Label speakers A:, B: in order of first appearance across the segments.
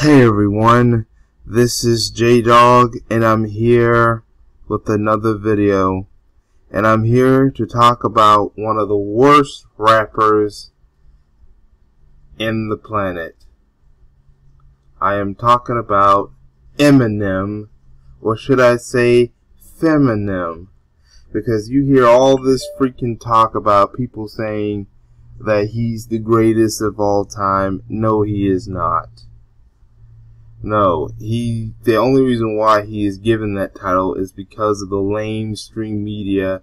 A: Hey everyone, this is J-Dog and I'm here with another video. And I'm here to talk about one of the worst rappers in the planet. I am talking about Eminem, or should I say Feminem, because you hear all this freaking talk about people saying that he's the greatest of all time. No, he is not. No, he, the only reason why he is given that title is because of the lame mainstream media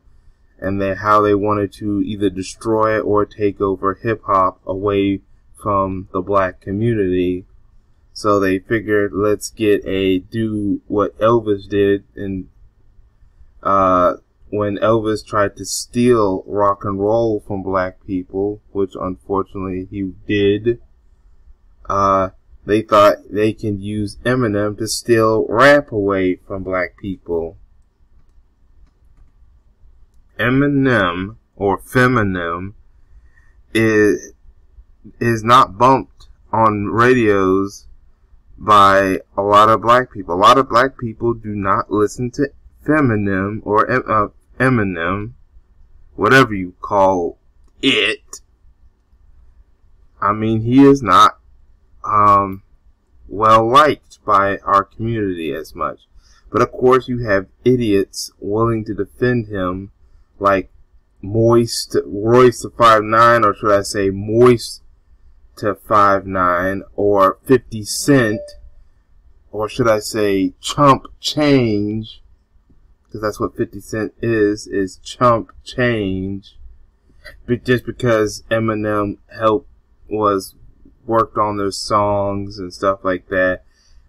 A: and they, how they wanted to either destroy or take over hip hop away from the black community. So they figured, let's get a, do what Elvis did and, uh, when Elvis tried to steal rock and roll from black people, which unfortunately he did, uh, they thought they can use Eminem to steal rap away from black people. Eminem or Feminem is is not bumped on radios by a lot of black people. A lot of black people do not listen to Feminem or uh, Eminem, whatever you call it. I mean, he is not um, well liked by our community as much. But of course, you have idiots willing to defend him, like Moist Royce to five nine, or should I say Moist to five nine, or Fifty Cent, or should I say Chump Change, because that's what 50 Cent is, is chump change. But just because Eminem helped, was, worked on their songs and stuff like that,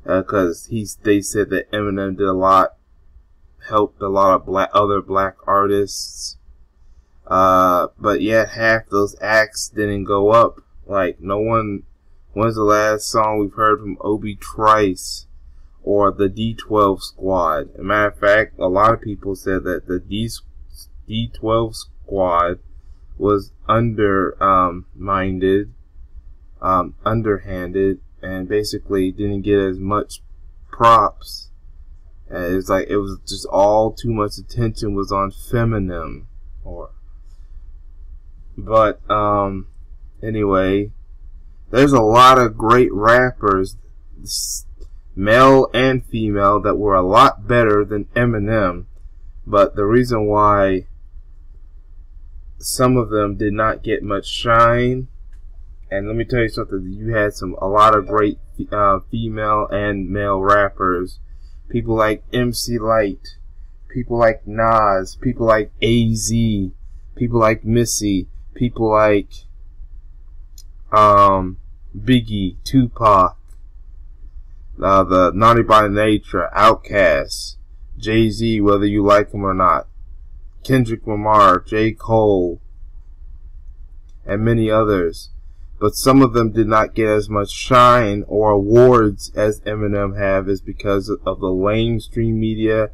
A: because uh, he's, they said that Eminem did a lot, helped a lot of black, other black artists. Uh, but yet half those acts didn't go up. Like, no one, when's the last song we've heard from Obi Trice? or the D12 squad. As a matter of fact, a lot of people said that the D, D12 squad was under um, minded, um, underhanded, and basically didn't get as much props. And it's like it was just all too much attention was on Feminem, or but um, anyway, there's a lot of great rappers male and female, that were a lot better than Eminem. But the reason why some of them did not get much shine, and let me tell you something, you had some a lot of great uh, female and male rappers, people like MC Lyte, people like Nas, people like AZ, people like Missy, people like um, Biggie, Tupac, uh, the Naughty by Nature, Outkast, Jay Z, whether you like him or not, Kendrick Lamar, J. Cole, and many others. But some of them did not get as much shine or awards as Eminem have is because of the mainstream media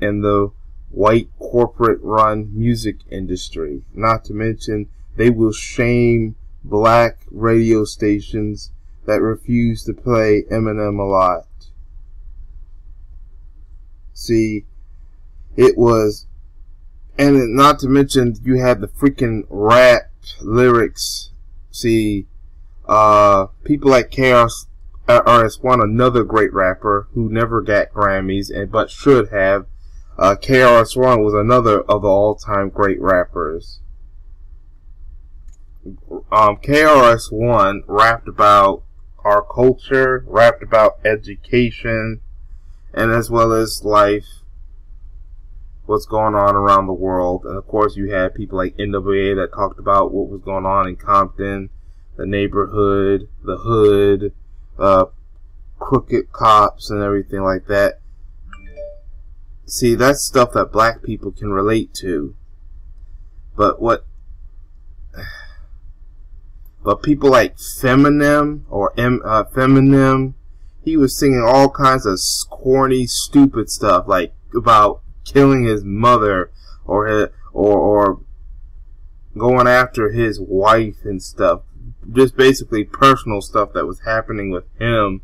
A: and the white corporate run music industry. Not to mention, they will shame black radio stations that refuse to play Eminem a lot. See, it was, and not to mention you had the freaking rap lyrics. See, uh, people like KRS One, another great rapper who never got Grammys and but should have. Uh, KRS One was another of the all-time great rappers. Um, KRS One rapped about our culture, rapped about education, and as well as life, what's going on around the world. And of course, you had people like NWA that talked about what was going on in Compton, the neighborhood, the hood, uh, crooked cops, and everything like that. See, that's stuff that black people can relate to. But what but people like Feminem or M, uh, Feminem, he was singing all kinds of corny, stupid stuff like about killing his mother or his, or or going after his wife and stuff. Just basically personal stuff that was happening with him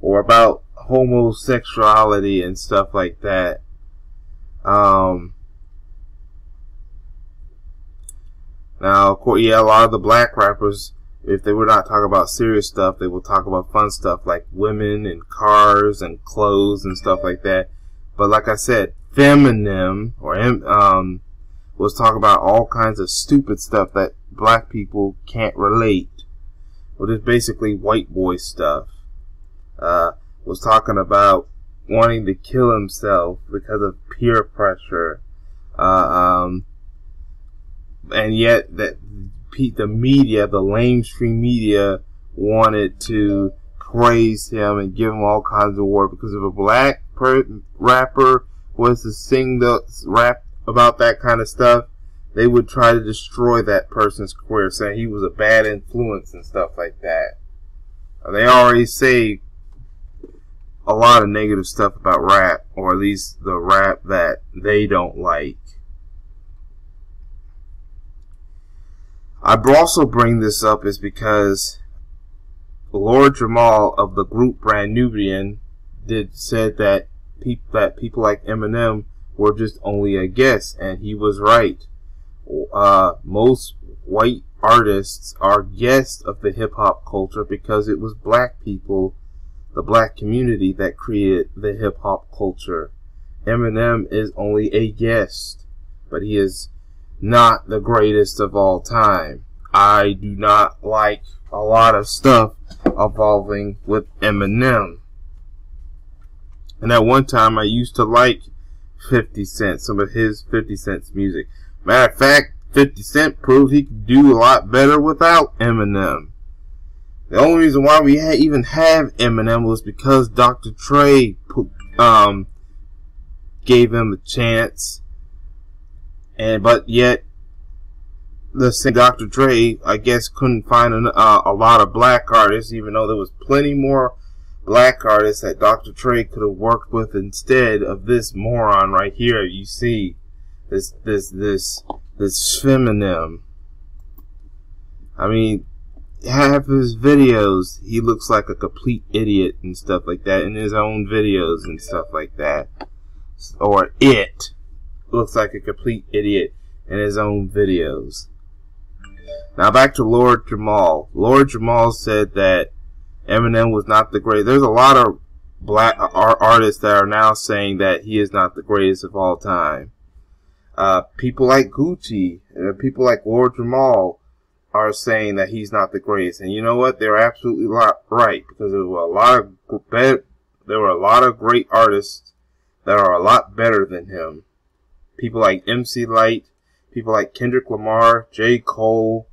A: or about homosexuality and stuff like that. Um, now, of course, yeah, a lot of the black rappers, if they were not talking about serious stuff, they will talk about fun stuff like women and cars and clothes and stuff like that. But like I said, Feminem or um, was talking about all kinds of stupid stuff that black people can't relate. Well, just basically white boy stuff. Uh, was talking about wanting to kill himself because of peer pressure. Uh, um, and yet that the media, the mainstream media, wanted to praise him and give him all kinds of awards because if a black rapper was to sing the rap about that kind of stuff, they would try to destroy that person's career, saying he was a bad influence and stuff like that. They already say a lot of negative stuff about rap, or at least the rap that they don't like. I also bring this up is because Lord Jamar of the group Brand Nubian did said that people that people like Eminem were just only a guess, and he was right. Uh, most white artists are guests of the hip hop culture because it was black people the black community that created the hip hop culture. Eminem is only a guest, but he is not the greatest of all time. I do not like a lot of stuff evolving with Eminem. And at one time I used to like 50 Cent, some of his 50 Cent's music. Matter of fact, 50 Cent proved he could do a lot better without Eminem. The only reason why we even have Eminem was because Dr. Dre um, gave him a chance, and but yet the same Dr. Dre, I guess, couldn't find an, uh, a lot of black artists, even though there was plenty more black artists that Dr. Dre could have worked with instead of this moron right here. You see, this this this this Feminem. I mean, half his videos, he looks like a complete idiot and stuff like that in his own videos and stuff like that. Or it looks like a complete idiot in his own videos. Now back to Lord Jamar. Lord Jamar said that Eminem was not the great. There's a lot of black artists that are now saying that he is not the greatest of all time. Uh, people like Gucci, uh, people like Lord Jamar are saying that he's not the greatest. And you know what? They're absolutely right because there were a lot of be- there were a lot of great artists that are a lot better than him. People like MC Lyte, people like Kendrick Lamar, J. Cole,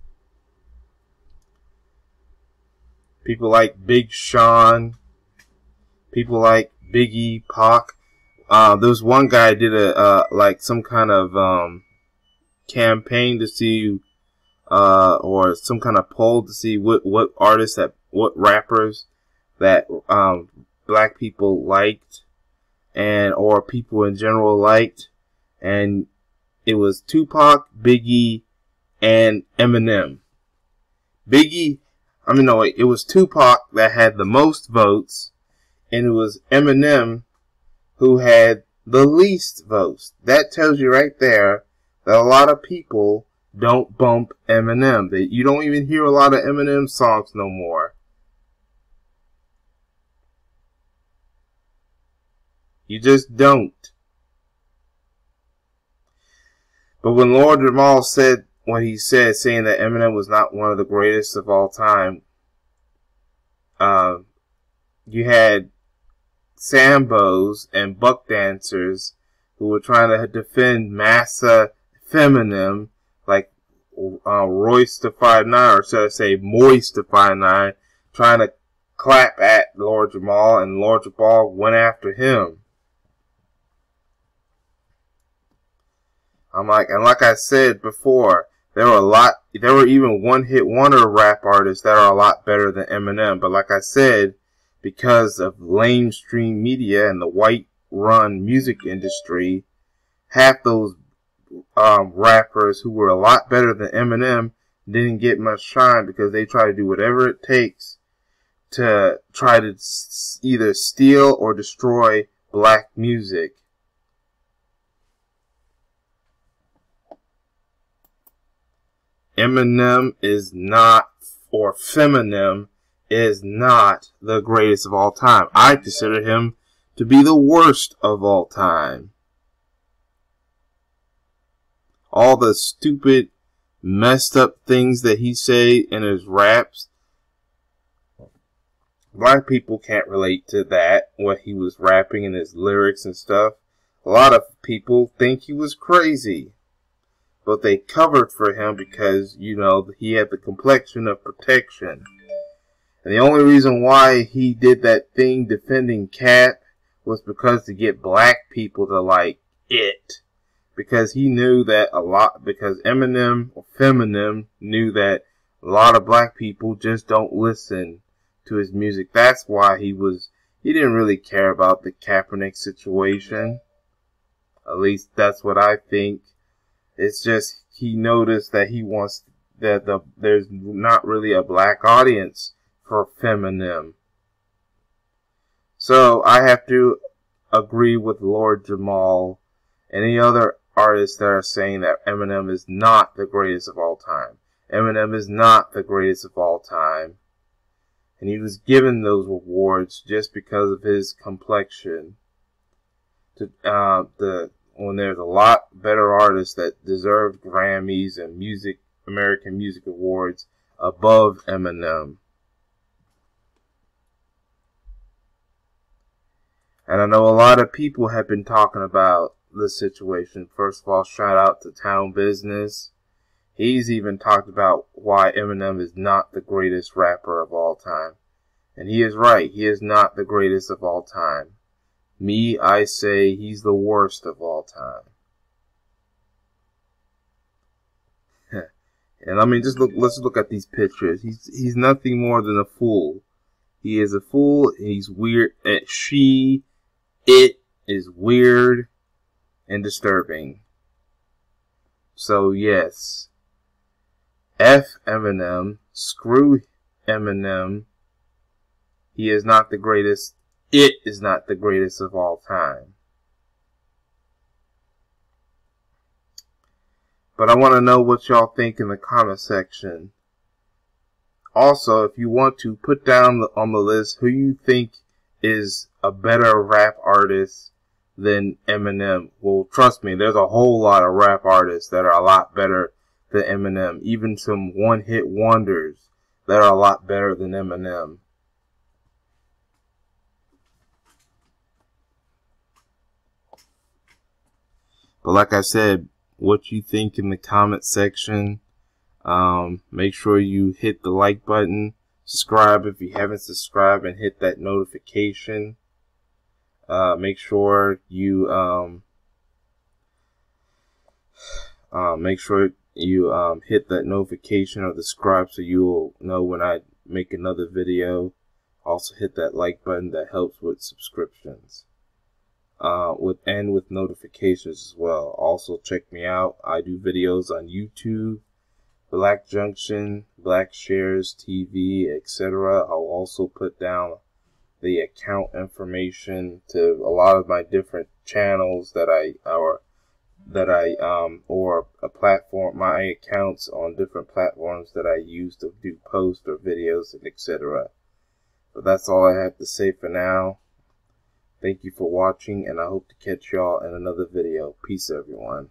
A: people like Big Sean, people like Biggie, Pac. Uh, there was one guy did a uh, like some kind of um, campaign to see uh, or some kind of poll to see what, what artists that, what rappers that, um, black people liked and, or people in general liked. And it was Tupac, Biggie, and Eminem. Biggie, I mean, no, wait, it was Tupac that had the most votes, and it was Eminem who had the least votes. That tells you right there that a lot of people don't bump Eminem. You don't even hear a lot of Eminem songs no more. You just don't. But when Lord Jamar said what he said, saying that Eminem was not one of the greatest of all time, uh, you had Sambos and buck dancers who were trying to defend Massa Feminem like uh, Royce da 5'9", or should I say Moist to Five Nine, trying to clap at Lord Jamar, and Lord Jamar went after him. I'm like, and like I said before, there were a lot, there were even one-hit wonder rap artists that are a lot better than Eminem. But like I said, because of mainstream media and the white-run music industry, half those um, rappers who were a lot better than Eminem didn't get much shine because they try to do whatever it takes to try to either steal or destroy black music. Eminem is not, or Feminem is not the greatest of all time. I consider him to be the worst of all time. All the stupid, messed up things that he say in his raps, black people can't relate to that, what he was rapping in his lyrics and stuff. A lot of people think he was crazy. But they covered for him because, you know, he had the complexion of protection. And the only reason why he did that thing defending Cap was because to get black people to like it. Because he knew that a lot, because Eminem or Feminem knew that a lot of black people just don't listen to his music. That's why he was, he didn't really care about the Kaepernick situation. At least that's what I think. It's just he noticed that he wants that the there's not really a black audience for Feminem. So I have to agree with Lord Jamar. Any other artists that are saying that Eminem is not the greatest of all time. Eminem is not the greatest of all time. And he was given those awards just because of his complexion. To uh, the when there's a lot better artists that deserve Grammys and music American Music Awards above Eminem. And I know a lot of people have been talking about this situation. First of all, shout out to Town Business. He's even talked about why Eminem is not the greatest rapper of all time. And he is right. He is not the greatest of all time. Me, I say he's the worst of all time. and I mean, just look. Let's look at these pictures. He's he's nothing more than a fool. He is a fool. He's weird. Eh, she, it is weird and disturbing. So yes, F Eminem. Screw Eminem. He is not the greatest it is not the greatest of all time. But I want to know what y'all think in the comment section. Also, if you want to put down on the list who you think is a better rap artist than Eminem. Well, trust me, there's a whole lot of rap artists that are a lot better than Eminem. Even some one hit wonders that are a lot better than Eminem. But like I said, what you think in the comment section. Um, make sure you hit the like button. Subscribe if you haven't subscribed and hit that notification. Uh, make sure you um, uh, make sure you um, hit that notification or subscribe so you'll know when I make another video. Also hit that like button that helps with subscriptions uh, with and with notifications as well. Also check me out. I do videos on YouTube, Black Junction, Black Shares TV, etc. I'll also put down the account information to a lot of my different channels that I or that I um or a platform my accounts on different platforms that I use to do posts or videos and etc. But that's all I have to say for now. Thank you for watching, and I hope to catch y'all in another video. Peace, everyone.